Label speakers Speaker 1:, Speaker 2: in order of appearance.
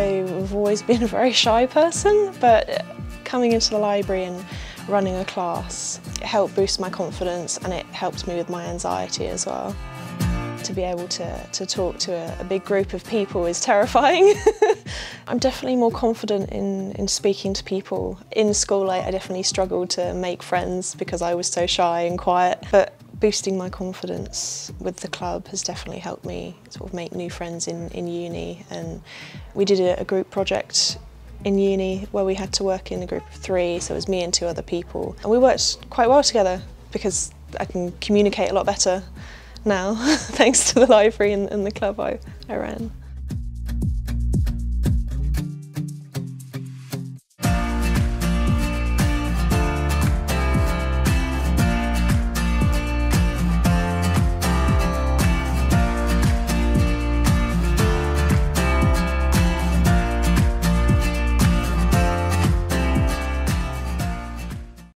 Speaker 1: I've always been a very shy person, but coming into the library and running a class helped boost my confidence and it helped me with my anxiety as well. To be able to, to talk to a, a big group of people is terrifying. I'm definitely more confident in, in speaking to people. In school I, I definitely struggled to make friends because I was so shy and quiet, but boosting my confidence with the club has definitely helped me sort of make new friends in, in uni and we did a, a group project in uni where we had to work in a group of three, so it was me and two other people. And we worked quite well together because I can communicate a lot better now, thanks to the library and, and the club I, I ran.